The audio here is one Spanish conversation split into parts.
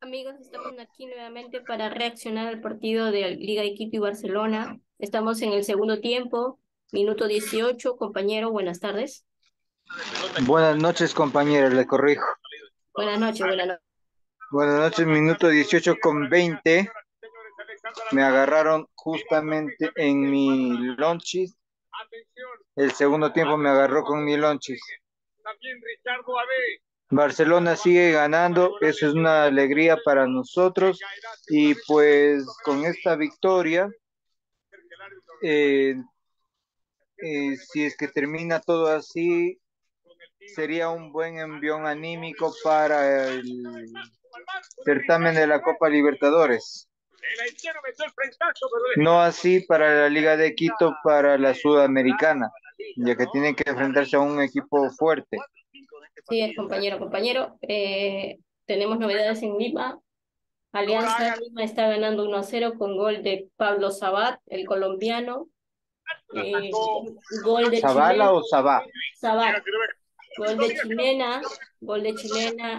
Amigos, estamos aquí nuevamente para reaccionar al partido de Liga de Quito y Barcelona. Estamos en el segundo tiempo, minuto 18. Compañero, buenas tardes. Buenas noches, compañero, le corrijo. Buenas noches, buenas noches. Buenas noches, minuto 18 con 20. Me agarraron justamente en mi lonchis. El segundo tiempo me agarró con mi lonchis. Barcelona sigue ganando, eso es una alegría para nosotros y pues con esta victoria, eh, eh, si es que termina todo así, sería un buen envión anímico para el certamen de la Copa Libertadores. No así para la Liga de Quito, para la Sudamericana, ya que tienen que enfrentarse a un equipo fuerte. Sí, compañero, compañero. Eh, tenemos novedades en Lima. Alianza Lima está ganando 1 a 0 con gol de Pablo Sabat, el colombiano. Eh, gol de ¿Zabala o Sabat? Sabat. Gol de Chilena, gol de Chilena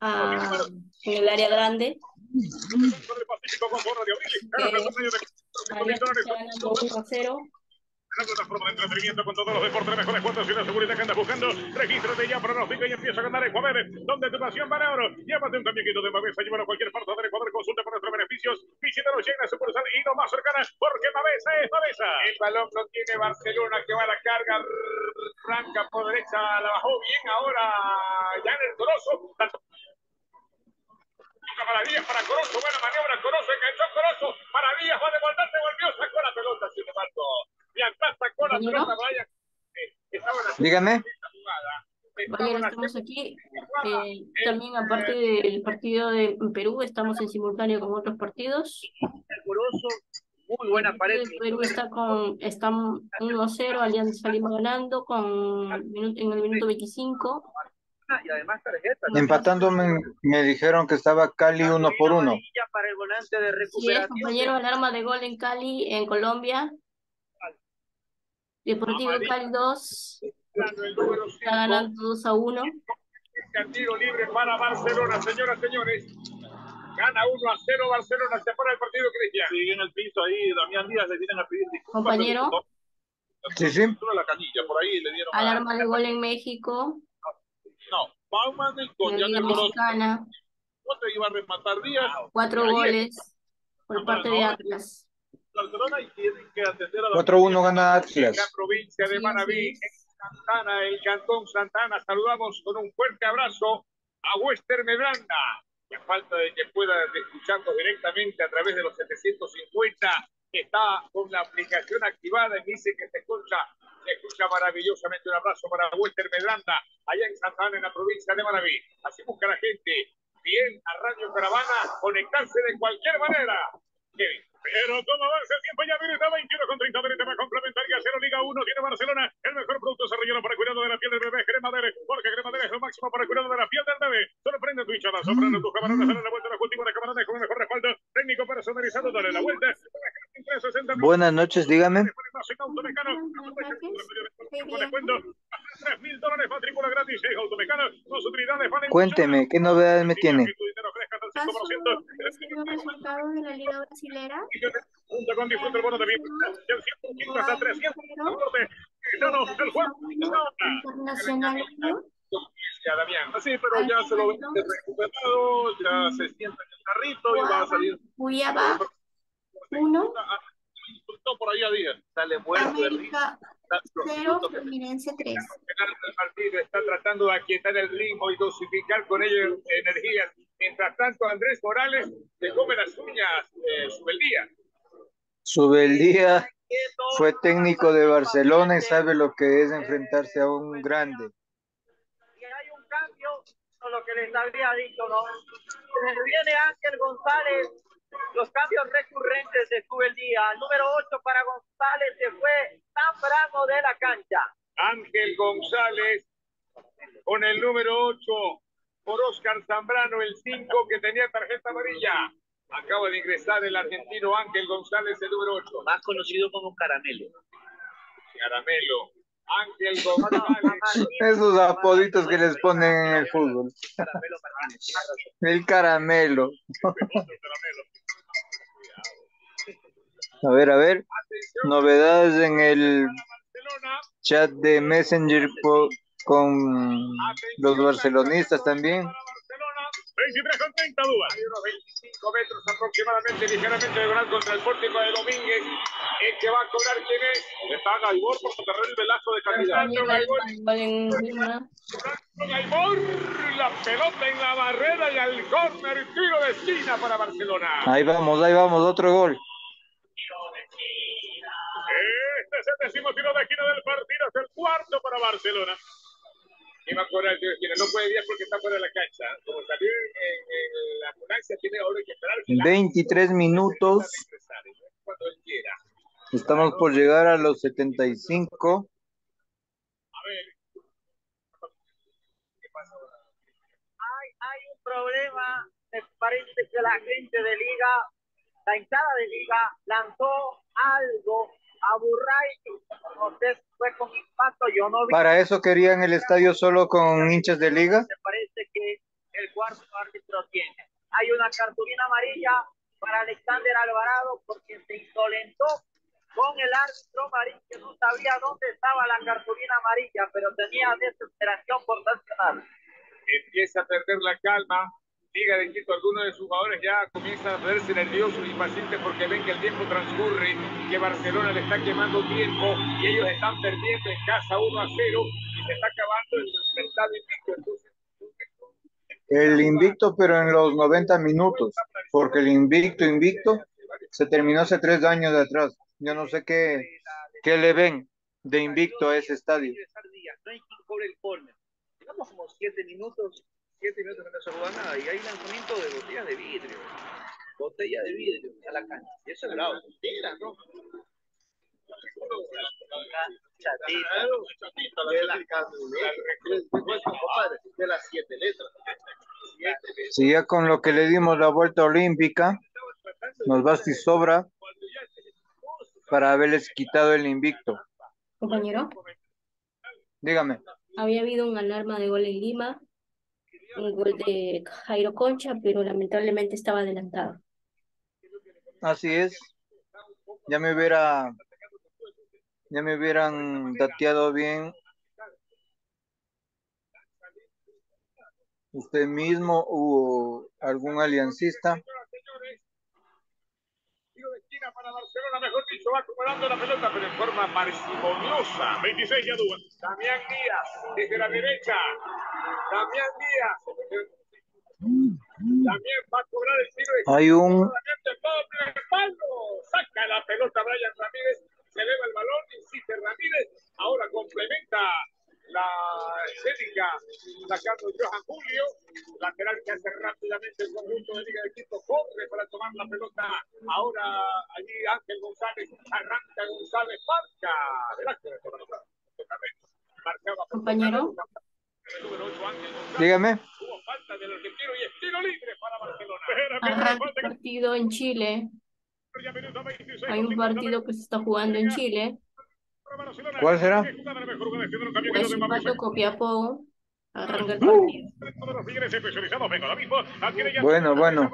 a, en el área grande. Alianza está ganando 1 a 0 la plataforma de entretenimiento con todos los deportes, mejores cuotas y la seguridad que andas buscando. Regístrate ya, pronóstico y empieza a ganar Ecuador, donde tu pasión va oro. Llévate un camionito de Mavesa, llévalo a cualquier parte del Ecuador, consulta por nuestros beneficios. Visítanos llega a sucursal y no más cercana, porque Mavesa es Mavesa. El balón lo tiene Barcelona, que va a la carga, arranca por derecha, la bajó bien ahora ya en el Toroso. Maravillas para Corozo, buena maniobra, Corozo, enganchó Corozo, Maravillas va de volante, volvió, sacó la pelota, sin embargo. Dígame. Bueno, estamos aquí. Eh, también, aparte del partido de Perú, estamos en simultáneo con otros partidos. Muy buena pared. Perú está con está 1-0, Alianza Lima ganando con en el minuto 25. Y además Empatando me, dijeron que estaba Cali uno por uno. Sí, es compañero alarma de gol en Cali, en Colombia. Deportivo Cali 2 está ganando 2 a 1. Tiro libre para Barcelona, señoras, señores. Gana 1 a 0 Barcelona, se para el partido, Cristian. Sí, en el piso ahí, Damián Díaz le tienen a pedir disculpas. Compañero. Sí, sí. La canilla, por ahí le dieron Alarma de gol en México. No, Bauman con Liga Mexicana. ¿Cuánto iba a rematar Díaz? Cuatro goles por parte de Atlas. Barcelona y tienen que atender a la 4-1 gana Atlas. La provincia de Manaví, Santana, el Cantón Santana. Saludamos con un fuerte abrazo a Wester Medranda. Y a falta de que pueda escucharnos directamente a través de los 750, está con la aplicación activada y dice que se escucha, se escucha maravillosamente. Un abrazo para Wester Medranda, allá en Santana, en la provincia de Manaví. Así busca la gente bien a Radio Caravana, conectarse de cualquier manera. Kevin. Pero cómo avanza el tiempo, ya viene 21 con 30 de tema complementaria, cero Liga 1, tiene Barcelona, el mejor producto desarrollado para el cuidado de la piel del bebé, Cremadere, porque Cremadere es lo máximo para el cuidado de la piel del bebé. Sorprende tu hinchada, sobrando tus camarones, dale la vuelta a la cultivo de camarones con el mejor respaldo técnico personalizado, dale la vuelta. Buenas noches, dígame. Cuénteme, ¿qué novedades me tiene? los resultados de la Liga Brasilera. Junto con disfrute el bono de bien. hasta 300. Internacional. Ya, Damián. Así, pero ya se lo ven recuperado, ya se sienta en el carrito y va a salir. Cuyaba, uno. por ahí. Sale muerto América, cero, Fluminense, tres. El partido está tratando de aquietar el ritmo y dosificar con ello energías Mientras tanto, Andrés Morales se come las uñas eh, Subeldía. Subeldía fue técnico de Barcelona y sabe lo que es enfrentarse a un grande. Y hay un cambio con lo que les había dicho, ¿no? Se viene Ángel González, los cambios recurrentes de. El número 8 para González se fue temprano de la cancha. Ángel González con el número 8 por Oscar Zambrano, el 5 que tenía tarjeta amarilla. Acaba de ingresar el argentino Ángel González, el número 8. Más conocido como Caramelo. Caramelo. Ángel González. Esos apoditos que les ponen en el fútbol. El caramelo. A ver, a ver. Novedades en el chat de Messenger con los barcelonistas también. 23 con 30 dudas. Hay unos 25 metros aproximadamente, ligeramente de gol contra el pórtico de Domínguez. El que va a cobrar quién es. Le paga Gaibor por soterrar el velazo de candidato. Gaibor, la pelota en la barrera y al córner, tiro de esquina para Barcelona. Ahí vamos, ahí vamos, otro gol. Este es el décimo tiro de esquina del partido, es el cuarto para Barcelona. Y va a cobrar el tiro de esquina. No puede ir porque está fuera de la cancha. Como salió en, en la ambulancia, tiene ahora que esperar. 23 minutos. Cuando él quiera. Estamos por llegar a los 75. A ver. ¿Qué pasa ahora? Hay, hay un problema. Me parece que la gente de Liga, la hinchada de Liga, lanzó algo a fue con impacto, yo no vi. Para eso querían el estadio solo con hinchas de liga. Me parece que el cuarto árbitro tiene. Hay una cartulina amarilla para Alexander Alvarado porque se insolentó con el árbitro Marín que no sabía dónde estaba la cartulina amarilla, pero tenía desesperación por sancionar. Empieza a perder la calma. Liga de Quito, algunos de sus jugadores ya comienzan a verse nerviosos y impacientes porque ven que el tiempo transcurre, que Barcelona le está quemando tiempo y ellos están perdiendo en casa 1 a 0 y se está acabando el mercado invicto. Entonces, El invicto, pero en los 90 minutos. Porque el invicto, invicto, se terminó hace tres años de atrás. Yo no sé qué, qué le ven de invicto a ese estadio. No hay quien cobre el córner. Digamos como siete minutos, siete minutos que no se juega nada y hay lanzamiento de botellas de vidrio. Botella de vidrio a la cancha. Y eso es grave. Tira, ¿no? Chatita, de las de las siete letras. Si ya con lo que le dimos la vuelta olímpica, nos basta y sobra para haberles quitado el invicto. Compañero, Dígame. había habido una alarma de gol en Lima, un gol de Jairo Concha, pero lamentablemente estaba adelantado. Así es. Ya me hubiera, ya me hubieran dateado bien. Usted mismo o algún aliancista. Esquina para Barcelona, mejor dicho, va acumulando la pelota, pero en forma parsimoniosa. 26 ya Dúa. Damián Díaz, desde la derecha. Damián Díaz. También va a cobrar el tiro de Hay un. Saca la pelota Brian Ramírez, se eleva el balón, insiste Ramírez. Ahora complementa la escénica sacando Johan Julio, lateral que hace rápidamente el conjunto de Liga de Quito, corre para tomar la pelota. Ahora allí Ángel González, arranca González, marca. Delante de toda la Marcaba por Compañero. el número 8 Ángel González. dígame. Hubo falta del argentino y estilo libre para Barcelona. Arranca el partido en Chile. Hay un partido que se está jugando en Chile. ¿Cuál será? Copiapó. Arranca el partido. Bueno, bueno.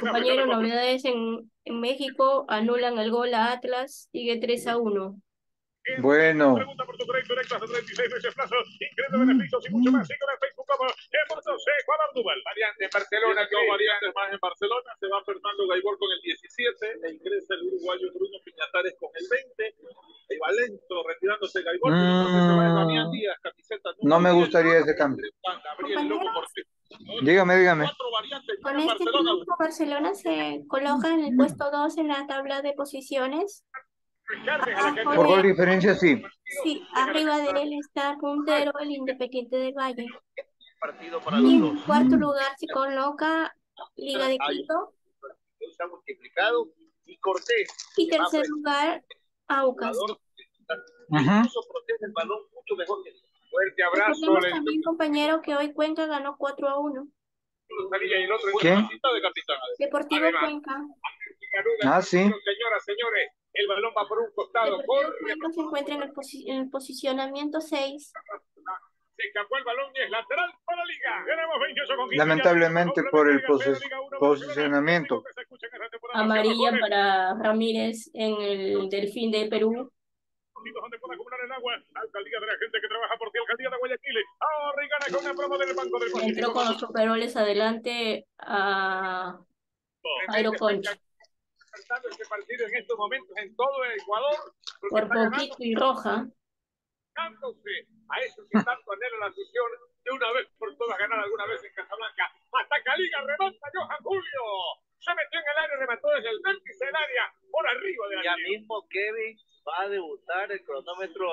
Compañero, novedades en, en México. Anulan el gol a Atlas. Sigue 3 a 1. Bueno. Pregunta por tu crédito directo hasta 36 meses plazo. Increíble beneficios y mucho más. Sígueme en Facebook como Emoto C. Juan Andúbal. Variante en Barcelona. Dos variantes más en Barcelona. Se va Fernando Gaibor con el 17. E ingresa el uruguayo Bruno Piñatares con el 20. Y Valento retirándose Gaibor. Mm. Damián Díaz, camiseta No me gustaría 10. ese cambio. Gabriel Loco Portillo. Dígame, dígame. Variantes Con este Barcelona. triunfo, Barcelona se coloca en el puesto 2 en la tabla de posiciones. Por gol diferencia, sí. Sí, arriba de él está puntero el Independiente del Valle. Partido para Y en dos. cuarto lugar se coloca Liga de Quito. Multiplicado y Cortés. Y tercer lugar, Aucas. Ajá. incluso protege el balón mucho mejor que Fuerte abrazo. Le- también, compañero, que hoy Cuenca ganó 4 a 1. y el otro en ¿Qué? Deportivo Además, Cuenca. Ah, sí. Señoras, señores, El balón va por un costado. Corre. se encuentra en el, en el posicionamiento 6 se escapó el balón y es lateral para Liga. Tenemos 28 con Lamentablemente por el posicionamiento. Amarilla para Ramírez en el Delfín de Perú. Donde puede acumular el agua. Alcaldía de la gente que trabaja por ti, Alcaldía de Guayaquil. Ahora gana con el promo del Banco del Entró con los superoles adelante a Jairo Concha. Este partido en estos momentos en todo el Ecuador. Por poquito y roja a eso que tanto anhela la afición de una vez por todas ganar alguna vez en Casablanca. Ataca Liga, remata Johan Julio. Se metió en el área, remató desde el vértice del área, por arriba de la Ya mismo Kevin va a debutar el cronómetro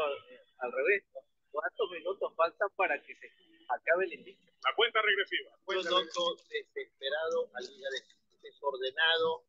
al, revés. ¿Cuántos minutos faltan para que se acabe el inicio? La cuenta regresiva. Noto desesperado a Liga desordenado,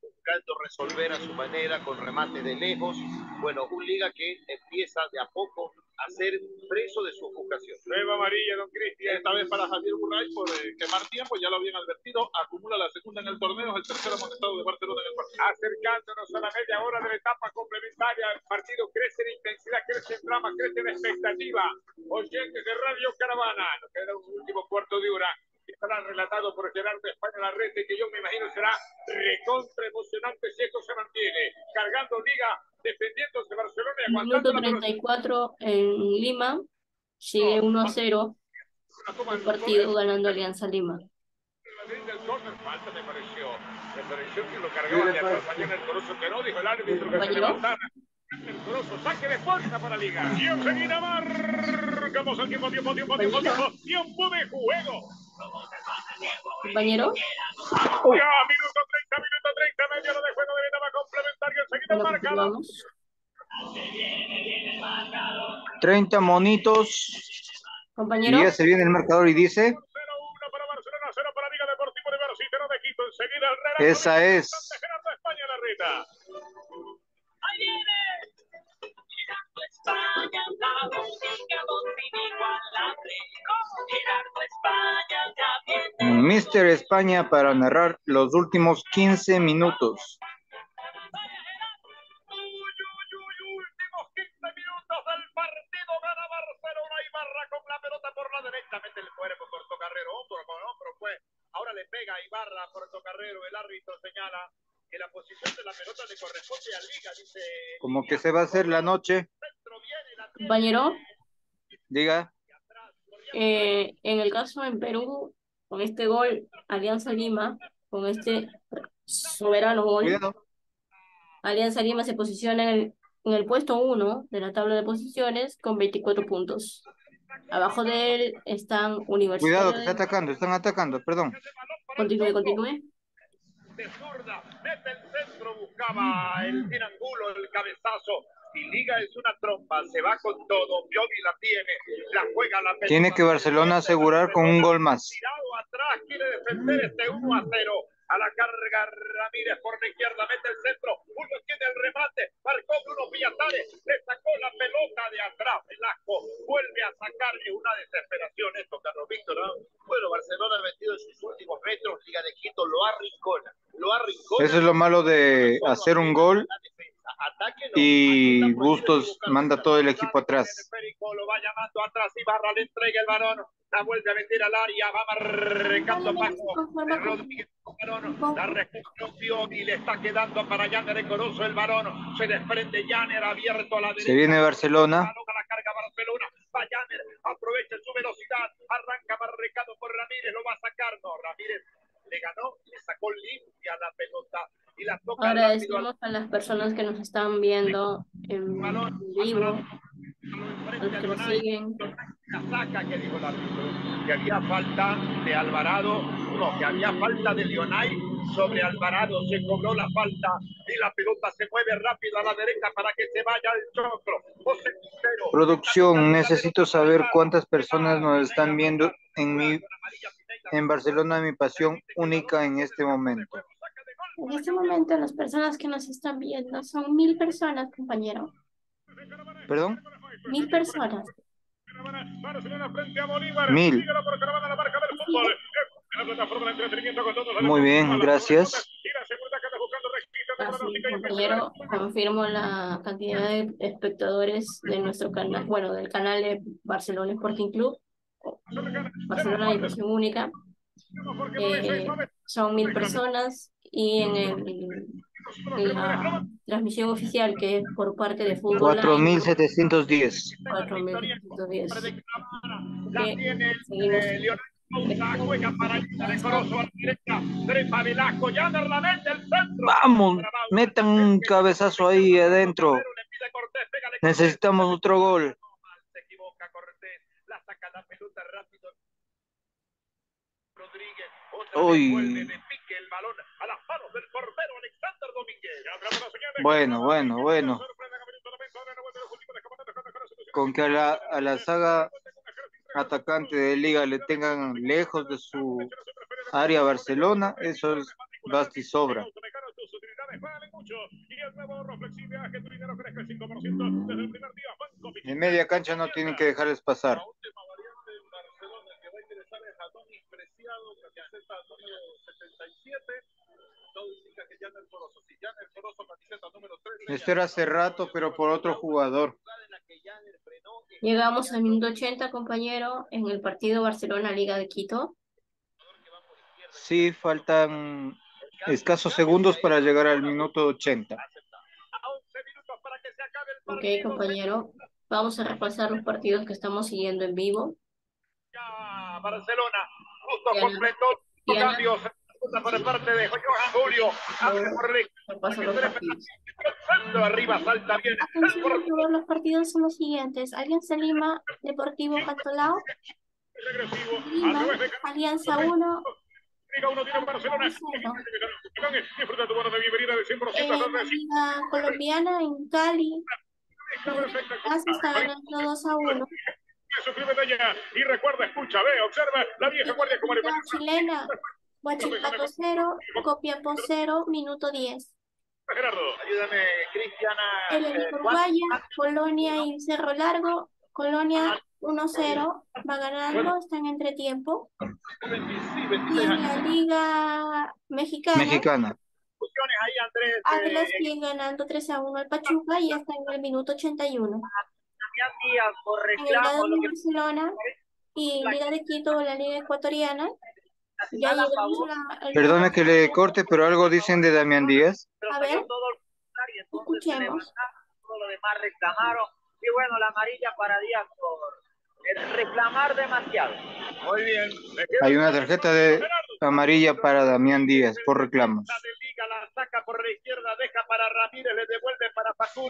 buscando resolver a su manera con remate de lejos. Bueno, un liga que empieza de a poco a ser preso de su vocación. Nueva amarilla, don Cristian, esta vez para Javier Burray por eh, quemar tiempo, ya lo habían advertido, acumula la segunda en el torneo, el tercero amonestado de Barcelona en el partido. Acercándonos a la media hora de la etapa complementaria, el partido crece en intensidad, crece en drama, crece en expectativa. Oyentes de Radio Caravana, nos queda un último cuarto de hora estará relatado por Gerardo España la red que yo me imagino será recontra emocionante si esto se mantiene. Cargando liga, defendiéndose Barcelona y aguantando. Minuto 34 en Lima, sigue 1 a 0. El partido ganando Alianza Lima. Falta me pareció. Me pareció que lo cargaba de atrás mañana el Corozo que no, dijo el árbitro que se levantara. El Corozo saque de fuerza para Liga. Y enseguida marcamos el tiempo, tiempo, tiempo, tiempo, tiempo, tiempo de juego. Compañero. Ya, minuto 30, minuto 30, medio de juego de etapa complementario. Enseguida bueno, marcado. 30 monitos. Compañero. Y ya se viene el marcador y dice. 0-1 para Barcelona, 0 para Liga Deportivo Universitario de Quito. Enseguida el Esa es. España la reta. Ahí viene. España, la música Mister España para narrar los últimos 15 minutos. Últimos 15 minutos del partido gana Barcelona y Barra con la pelota por la derecha. Mete el cuerpo, Carrero, hombro con hombro, fue. Ahora le pega a Ibarra, Carrero, el árbitro señala que la posición de la pelota le corresponde a Liga, dice. Como que se va a hacer la noche. Compañero. Diga. Eh, en el caso en Perú, con este gol, Alianza Lima, con este soberano gol, Alianza Lima se posiciona en el, puesto 1 de la tabla de posiciones con 24 puntos. Abajo de él están Universidad. Cuidado, que está atacando, están atacando, perdón. Continúe, continúe. De zurda, el centro, buscaba el el cabezazo y Liga es una trompa, se va con todo, Piovi la tiene, la juega la Tiene que Barcelona asegurar con un gol más. Tirado atrás, quiere defender este 1 a 0. A la carga Ramírez por la izquierda, mete el centro, uno tiene el remate, marcó Bruno Villatares, le sacó la pelota de atrás, Velasco vuelve a sacarle una desesperación. Esto, Carlos Víctor, ¿no? Bueno, Barcelona ha metido en sus últimos metros, Liga de Quito lo arrincona, lo arrincona. Eso es lo malo de hacer un gol y Bustos manda todo el equipo atrás. Lo va llamando atrás y Barra le entrega el balón. La vuelve a meter al área, va marcando Paco. Rodríguez, la reconstrucción y le está quedando para el balón. Se desprende Yaner abierto a la derecha. Se viene Barcelona. La carga Barcelona. Va Yaner, aprovecha su velocidad. Arranca marcado por Ramírez, lo va a sacar. No, Ramírez le ganó, le sacó limpia la pelota Agradecemos a las personas que nos están viendo en vivo, los que nos siguen. La saca que dijo el árbitro, que había falta de Alvarado, no, que había falta de Lionay sobre Alvarado, se cobró la falta y la pelota se mueve rápido a la derecha para que se vaya al chocro. Producción, necesito saber cuántas personas nos están viendo en mi en Barcelona, mi pasión única en este momento. En este momento las personas que nos están viendo son mil personas, compañero. ¿Perdón? Mil personas. Mil. Muy bien, gracias. compañero, confirmo la cantidad de espectadores de nuestro canal, bueno, del canal de Barcelona Sporting Club, Barcelona División Única. Eh, son mil personas y en, el, la transmisión oficial que es por parte de Fútbol 4.710. 4.710. Seguimos Vamos, metan un cabezazo ahí adentro. Necesitamos otro gol. Uy. Bueno, bueno, bueno. Con que a la, a la saga atacante de liga le tengan lejos de su área Barcelona, eso es basti sobra. En media cancha no tienen que dejarles pasar. Esto era hace rato, pero por otro jugador. Llegamos al minuto 80, compañero, en el partido Barcelona-Liga de Quito. Sí, faltan escasos segundos para llegar al minuto 80. Ok, compañero. Vamos a repasar los partidos que estamos siguiendo en vivo. Barcelona, justo completó los cambios por parte de Julio. Arriba, salta bien. Todos los partidos son los siguientes. Alianza Lima, Deportivo Cantolao. Lima, Alianza 1. Liga colombiana en Cali. Alianza está ganando 2 a 1. Y recuerda, escucha, ve, observa la vieja guardia como le chilena. Huachipato 0, Copiapó 0, minuto 10. Gerardo, ayúdame, Cristiana. El eh, Uruguaya, Colonia y Cerro Largo. Colonia 1-0, va ganando, está en entretiempo. Y en la Liga Mexicana. Mexicana. Atlas eh, sigue ganando 3 1 al Pachuca y está en el minuto 81. En el lado de Barcelona y Liga de Quito, la Liga Ecuatoriana, ya llegamos a Perdona que le corte, pero algo dicen de Damián Díaz. A ver, escuchemos. Todo lo demás reclamaron. Y bueno, la amarilla para Díaz por reclamar demasiado. Muy bien. Hay una tarjeta de amarilla para Damián Díaz por reclamos.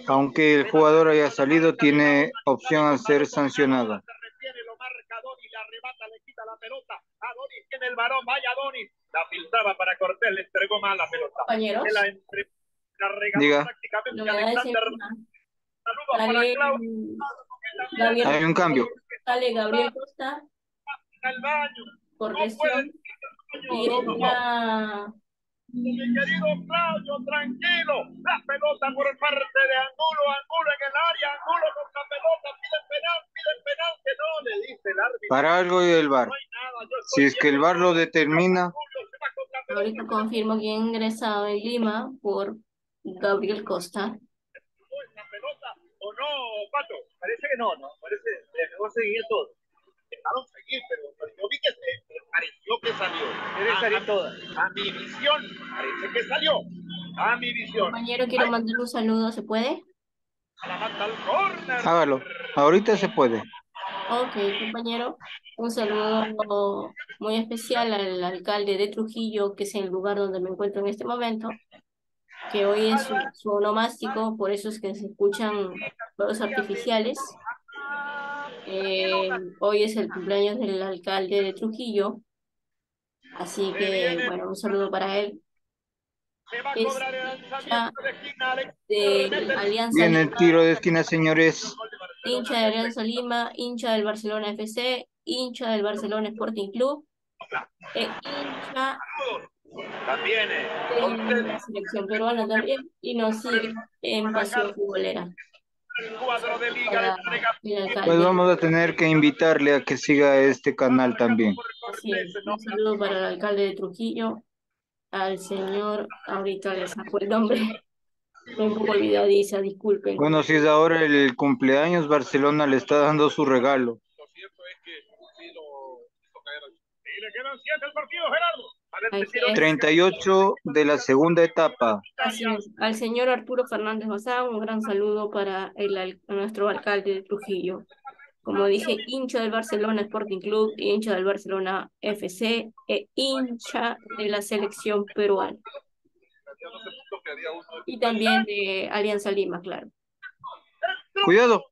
Aunque el jugador haya salido, tiene opción a ser sancionado. Compañeros. Diga. no Alexander. Gabriel, Hay un cambio. Sale Gabriel Costa. Al baño. Por lesión. Y entra mi querido Claudio, tranquilo. La pelota por parte de Angulo, Angulo en el área, Angulo con la pelota, piden penal, piden penal, que no, le dice el árbitro. Para algo y el bar. si es que el bar lo determina. Ahorita confirmo que ha ingresado en Lima por Gabriel Costa. ¿O no, Pato? Parece que no, ¿no? Parece que mejor seguir todo. Dejaron seguir, pero, yo vi que se pareció que salió. Debe salir toda. A mi visión, parece que salió. A mi visión. Compañero, quiero mandar un saludo, ¿se puede? Hágalo, ahorita se puede. Ok, compañero, un saludo muy especial al alcalde de Trujillo, que es el lugar donde me encuentro en este momento, que hoy es su, su onomástico, por eso es que se escuchan los artificiales. Eh, hoy es el cumpleaños del alcalde de Trujillo, así que, bueno, un saludo para él. Es de Alianza Viene el tiro de esquina, señores. Hincha de Alianza Lima, hincha del Barcelona FC, hincha del Barcelona Sporting Club, e hincha también, de la selección peruana también, y nos sigue en Pasión Futbolera. Pues vamos a tener que invitarle a que siga este canal también. un saludo para el alcalde de Trujillo, al señor, ahorita le saco el nombre, un poco olvidadiza, disculpen. Bueno, si es ahora el cumpleaños, Barcelona le está dando su regalo. Lo cierto es que sí lo hizo caer al- Y le quedan siete al partido, Gerardo. A ver, Ahí te tiro- sí. 38 de la segunda etapa. Así es. Al señor Arturo Fernández Bazán, un gran saludo para el, al- nuestro alcalde de Trujillo. Como dije, hincha del Barcelona Sporting Club, hincha del Barcelona FC e hincha de la selección peruana. Y también de Alianza Lima, claro. Cuidado.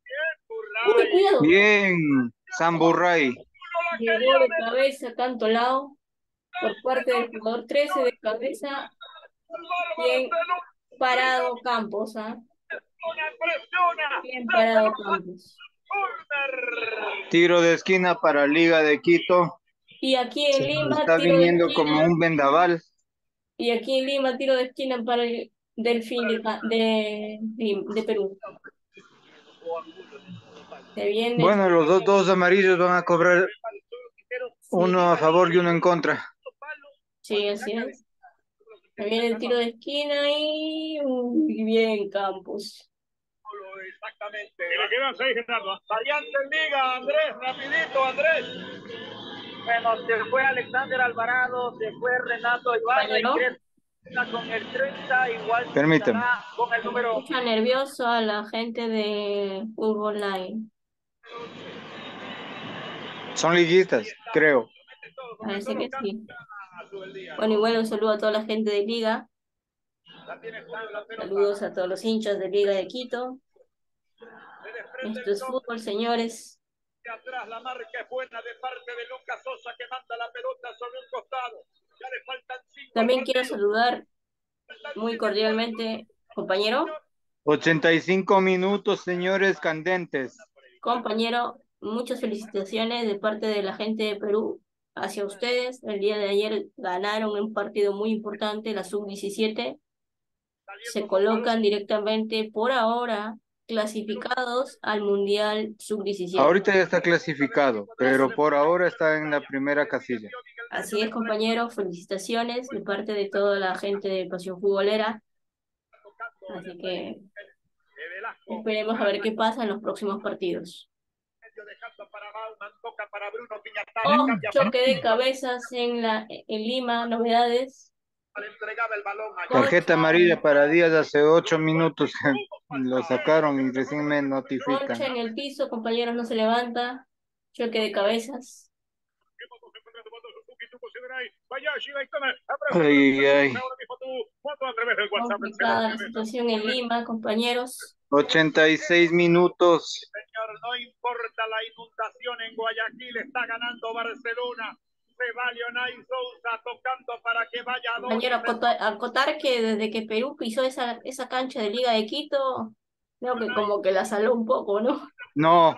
Uy, cuidado. Bien, Samburray. Llegó de cabeza tanto lado por parte del jugador 13 de cabeza. Bien parado Campos, ¿ah? Bien parado Campos. Tiro de esquina para Liga de Quito. Y aquí en Lima, Está tiro viniendo como un vendaval. Y aquí en Lima, tiro de esquina para el Delfín de, de, de Perú. Se viene Bueno, los dos, dos amarillos van a cobrar uno a favor y uno en contra. Sí, así es. Viene el tiro de esquina y bien, Campos. Exactamente. Y le quedan seis, Gerardo. Variante en liga, Andrés, rapidito, Andrés. Bueno, se fue Alexander Alvarado, se fue Renato. Crespo con el 30, igual Permíteme. estará con el número Escucha nervioso a la gente de Fútbol Online. Son liguistas, creo. Parece que sí. Bueno, igual un saludo a toda la gente de Liga. Saludos a todos los hinchas de Liga de Quito. Esto es fútbol, señores. De atrás la marca es buena de parte de Lucas Sosa que manda la pelota sobre un costado. Ya le faltan cinco. También quiero saludar muy cordialmente, compañero, 85 minutos, señores candentes. compañero, muchas felicitaciones de parte de la gente de Perú hacia ustedes. El día de ayer ganaron un partido muy importante, la sub-17. Se colocan directamente por ahora clasificados al Mundial sub-17. Ahorita ya está clasificado, pero por ahora está en la primera casilla. Así es, compañero, felicitaciones de parte de toda la gente de Pasión Futbolera. Así que esperemos a ver qué pasa en los próximos partidos. Dejando para Bauman, toca para Bruno. Oh, choque de cabezas en la en Lima, novedades. Entregaba el balón a Tarjeta amarilla para Díaz hace 8 minutos. Lo sacaron y recién me notifican. Concha en el piso, compañeros, no se levanta. Choque de cabezas. Ay, ay. La situación en Lima, compañeros. 86 minutos. Señor, no importa la inundación en Guayaquil, está ganando Barcelona. Se va Leonay Sousa tocando para que vaya a dos. Compañero, acota- acotar que desde que Perú pisó esa, esa cancha de Liga de Quito, creo que como que la saló un poco, ¿no? No,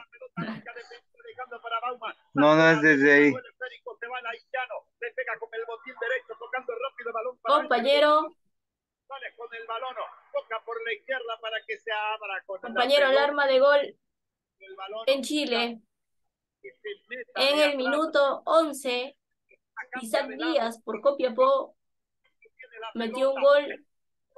no, no es desde ahí. Compañero, Sale con el balón, toca por la izquierda para que se abra con compañero, la alarma de gol el balón en Chile. En el minuto 11, sacando Isaac Díaz por Copiapó metió un gol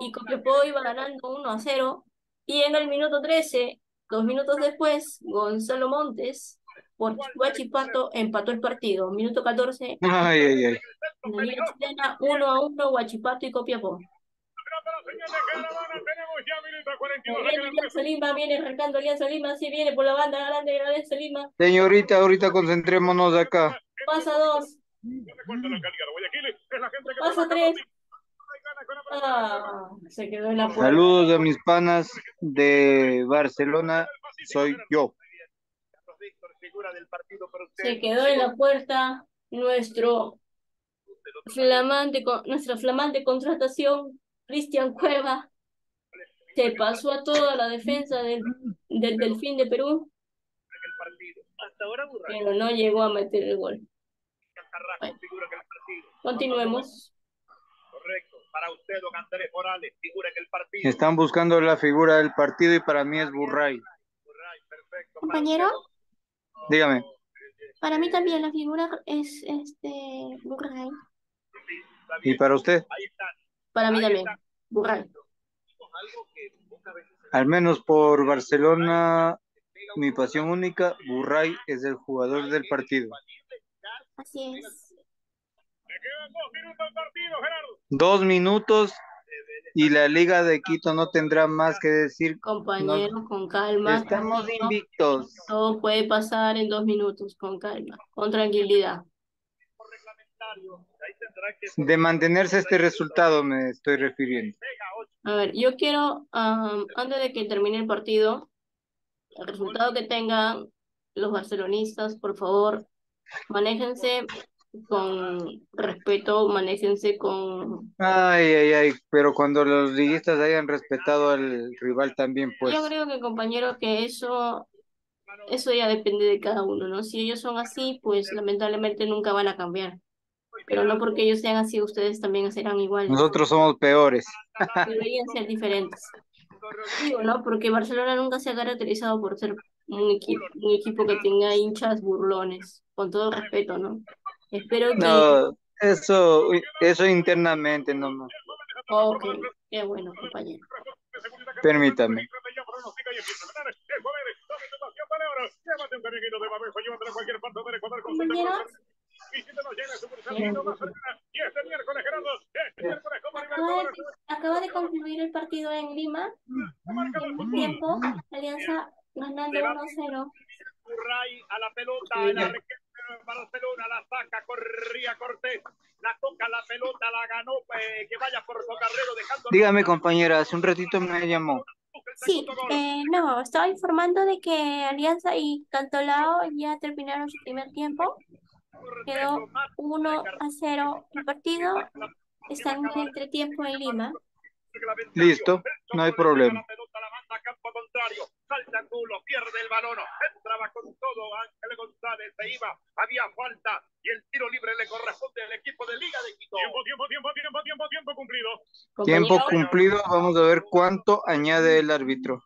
y Copiapó iba ganando 1 a 0. Y en el minuto 13, dos minutos después, Gonzalo Montes por Huachipato empató el partido. Minuto 14, Ay, ay, ay. en la Liga Chilena, 1 a 1, Huachipato y Copiapó. Pero, señores, Caravana, tenemos ya minuto 42. Viene Alianza Lima, viene arrancando Alianza Lima, sí viene por la banda grande de Alianza Lima. Señorita, ahorita concentrémonos acá. Pasa dos, de que pasa tres. Ah, se quedó en la puerta. Saludos a mis panas de Barcelona. Soy yo. Se quedó en la puerta nuestro flamante, con- nuestra flamante contratación, Cristian Cueva. Se pasó a toda la defensa del, del Delfín de Perú, pero no llegó a meter el gol. Bueno. Continuemos. Correcto. Para usted, don Andrés Morales, figura en el partido. Están buscando la figura del partido y para mí es Burray. Compañero, Dígame. para mí también la figura es este Burray. ¿Y para usted? Ahí está. Para mí también. Burray. Al menos por Barcelona, mi pasión única, Burray es el jugador del partido. Así es. Dos minutos y la Liga de Quito no tendrá más que decir. Compañeros, con calma. Estamos invictos. Todo puede pasar en dos minutos, con calma, con tranquilidad. De mantenerse este resultado me estoy refiriendo. A ver, yo quiero, antes de que termine el partido, el resultado que tengan los barcelonistas, por favor, manéjense con respeto, manéjense con... Ay, ay, ay, pero cuando los liguistas hayan respetado al rival también, pues... Yo creo que, compañero, que eso, eso ya depende de cada uno, ¿no? Si ellos son así, pues lamentablemente nunca van a cambiar. Pero no porque ellos sean así, ustedes también serán iguales. Nosotros somos peores. Deberían ser diferentes. Digo, ¿no? Porque Barcelona nunca se ha caracterizado por ser un equipo, un equipo que tenga hinchas burlones, con todo respeto, ¿no? Espero que... No, eso, eso internamente nomás. Ok, qué bueno, compañero. Permítame. Compañeros, Acaba de, concluir el partido en Lima. En tiempo, Alianza ganando 1-0. a la pelota, en la Barcelona la saca, corría Cortés, la toca la pelota, la ganó, eh, que vaya por Socarrero dejando... Dígame compañera, hace un ratito me llamó. Sí, eh, no, estaba informando de que Alianza y Cantolao ya terminaron su primer tiempo. Quedó 1 a 0 el partido. Están en el entretiempo en Lima. Listo, no hay problema. campo contrario, salta Angulo, pierde el balón, entraba con todo Ángel González, se iba, había falta y el tiro libre le corresponde al equipo de Liga de Quito. Tiempo, tiempo, tiempo, tiempo, tiempo, tiempo cumplido. Tiempo cumplido, vamos a ver cuánto añade el árbitro.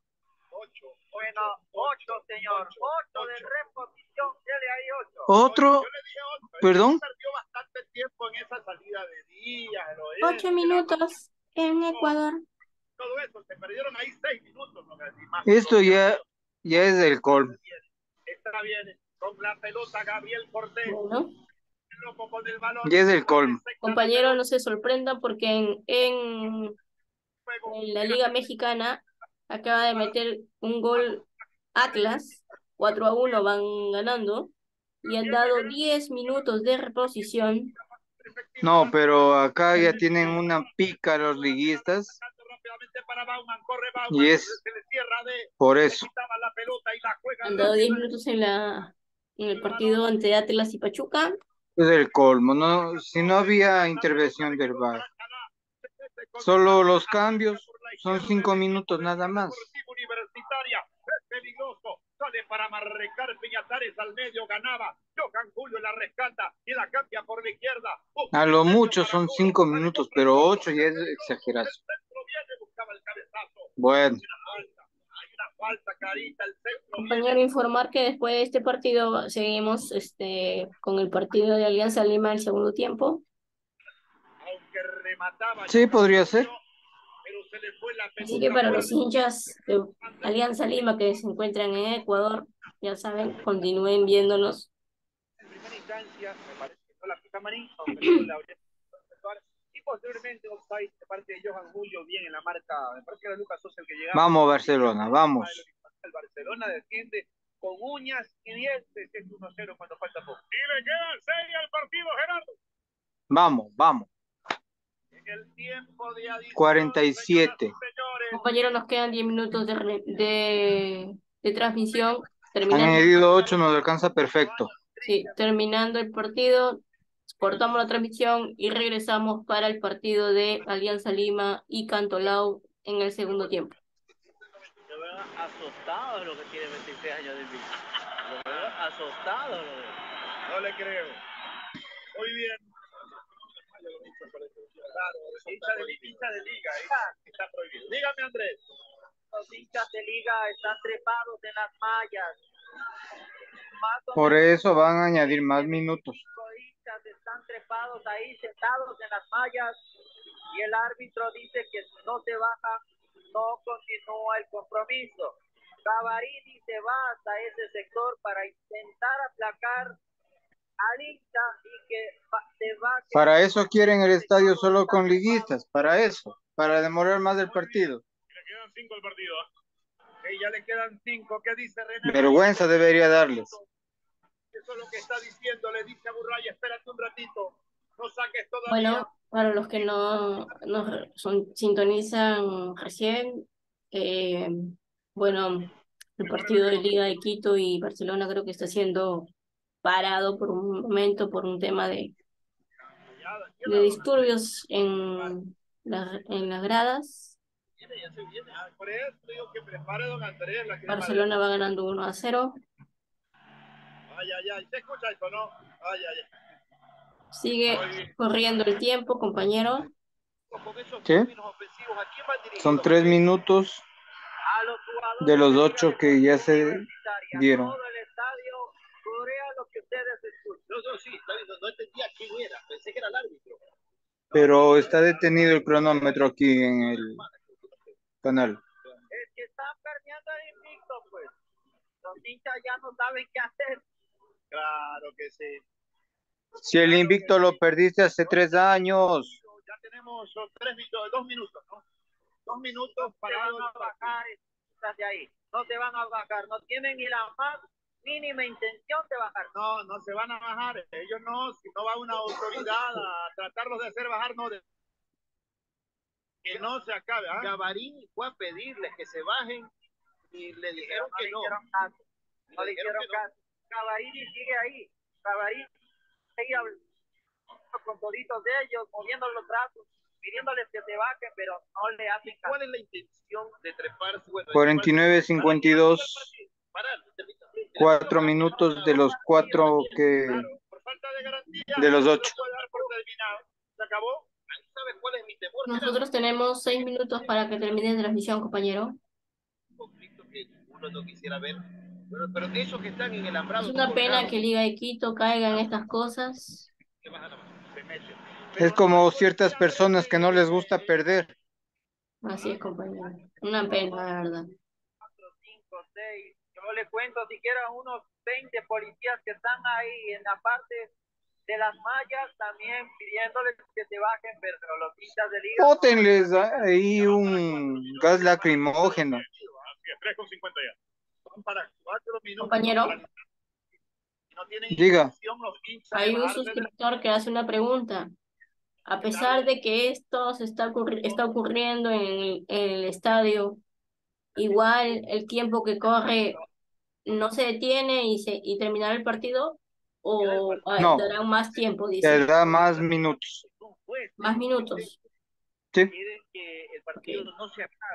Ocho. Bueno, ocho, señor, ocho de Otro, perdón. Perdió bastante tiempo en esa salida de día. Ocho minutos en Ecuador. Todo eso, se perdieron ahí seis minutos. Esto ya, ya es el colmo. Está bien, con la pelota Gabriel Cortés. Bueno. Ya es el colmo. Compañero, no se sorprenda porque en, en, en la Liga Mexicana acaba de meter un gol Atlas, 4 a 1 van ganando, y han dado 10 minutos de reposición no, pero acá ya tienen una pica los liguistas. Y es por eso. Han dado 10 minutos en, la, en el partido ante Atlas y Pachuca. Es el colmo, ¿no? Si no había intervención del VAR. Solo los cambios son cinco minutos nada más sale para marcar Peñatares al medio, ganaba. Johan Julio la rescata y la cambia por la izquierda. A lo mucho son cinco minutos, pero ocho ya es exageración. Bueno. Compañero, informar que después de este partido seguimos este, con el partido de Alianza Lima el segundo tiempo. Sí, podría ser. Así que para los hinchas de Alianza Lima que se encuentran en Ecuador, ya saben, continúen viéndonos. En primera instancia, me parece que fue la pista Marín, y posteriormente offside de parte de Johan Julio, bien en la marca, me parece que era Lucas Sosa el que llegaba. Vamos Barcelona, vamos. El Barcelona defiende con uñas y dientes, es 1-0 cuando falta poco. Y le quedan 6 al partido, Gerardo. Vamos, vamos. 47. Compañeros, nos quedan 10 minutos de, de, de transmisión. Terminando. Han añadido 8, nos alcanza perfecto. Sí, terminando el partido, cortamos la transmisión y regresamos para el partido de Alianza Lima y Cantolao en el segundo tiempo. Yo veo asustado lo que tiene 26 años de vida. Lo veo asustado. No le creo. Muy bien. De, liga. Dígame, Andrés. Los hinchas de liga están trepados en las mallas. Por eso van a añadir más minutos. Los hinchas están trepados ahí, sentados en las mallas, y el árbitro dice que no se baja no continúa el compromiso. Cavarini se va hasta ese sector para intentar aplacar Para eso quieren el estadio solo con liguistas, para eso, para demorar más el partido. Le quedan cinco al partido. ¿eh? ya le quedan cinco. ¿Qué dice René? Vergüenza debería darles. Eso es lo que está diciendo. Le dice a Burraya, espérate un ratito. No saques todavía. Bueno, para los que no, no son, sintonizan recién, eh, bueno, el partido de Liga de Quito y Barcelona creo que está siendo parado por un momento por un tema de, de disturbios en, la, en las gradas. Barcelona va ganando 1 a 0. Ay, ay, ay, ¿se escucha eso, no? Ay, ay, ay. Sigue corriendo el tiempo, compañero. ¿Qué? Son tres minutos de los ocho que ya se dieron. Pero está detenido el cronómetro aquí en el canal. Es que están perdiendo el invicto, pues. Los hinchas ya no saben qué hacer. Claro que sí. Si el invicto lo perdiste hace tres años. Ya tenemos tres minutos, dos minutos, ¿no? Dos minutos para bajar de ahí. No se van a bajar, no tienen ni la más mínima intención de bajar. No, no se van a bajar. Ellos no, si no va una autoridad a tratarlos de hacer bajar, no. De... Que no se acabe. ¿ah? Gavarini fue a pedirles que se bajen y le dijeron que no. No le hicieron caso. Gavarini sigue ahí. Gavarini sigue con toditos de ellos, moviendo los brazos pidiéndoles que se bajen, pero no le hacen caso. ¿Cuál es la intención de trepar? Bueno, 49-52. Cuatro minutos de los cuatro que... De los ocho. Nosotros tenemos seis minutos para que termine la transmisión, compañero. Es una pena que Liga de Quito caiga en estas cosas. Es como ciertas personas que no les gusta perder. Así es, compañero. Una pena, la verdad. Yo le cuento siquiera unos 20 policías que están ahí en la parte de las mallas también pidiéndoles que se bajen, pero los hinchas de liga... Pótenles ahí un gas lacrimógeno. Compañero. Diga. Hay un suscriptor que hace una pregunta. A pesar de que esto se está, está ocurriendo en el, estadio, igual el tiempo que corre no se detiene y, se, y terminará el partido o no, dará más tiempo, dice. da más minutos. Más minutos. Sí.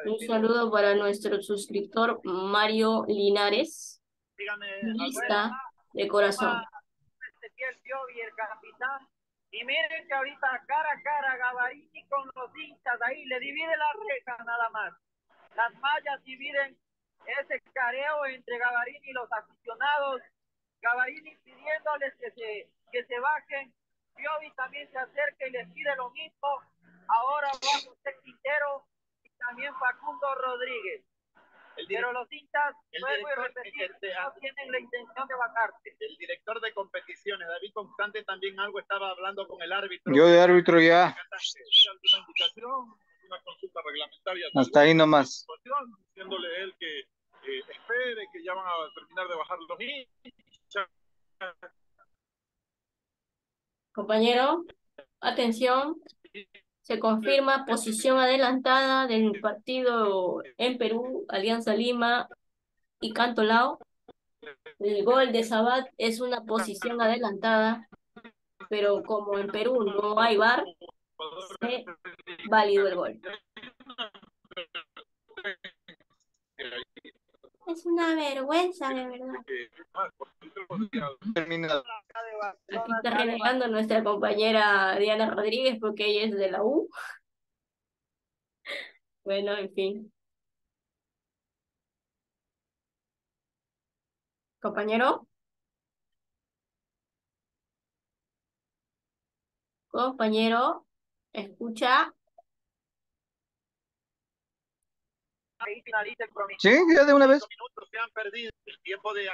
Un saludo para nuestro suscriptor Mario Linares. Lista de corazón. Y miren que ahorita cara a cara Gavarini con los hinchas ahí, le divide la reja nada más. Las mallas dividen ese careo entre Gavarini y los aficionados. Gavarini pidiéndoles que se, que se bajen. Piovi también se acerca y les pide lo mismo. Ahora va José Quintero y también Facundo Rodríguez. Pero los hinchas, vuelvo y repetir, no tienen la intención de bajarse. El director de competiciones, David Constante, también algo estaba hablando con el árbitro. Yo de árbitro ya. ¿Alguna indicación? Una consulta reglamentaria. Hasta ahí nomás. Diciéndole él que que ya van a terminar de bajar los. Compañero, atención se confirma posición adelantada del partido en Perú, Alianza Lima y Cantolao. El gol de Sabat es una posición adelantada, pero como en Perú no hay VAR, se el gol. Es una vergüenza, de verdad. Aquí está renegando nuestra compañera Diana Rodríguez porque ella es de la U. Bueno, en fin. Compañero. Compañero, escucha. Sí, ya de una vez. Minutos se han perdido el tiempo de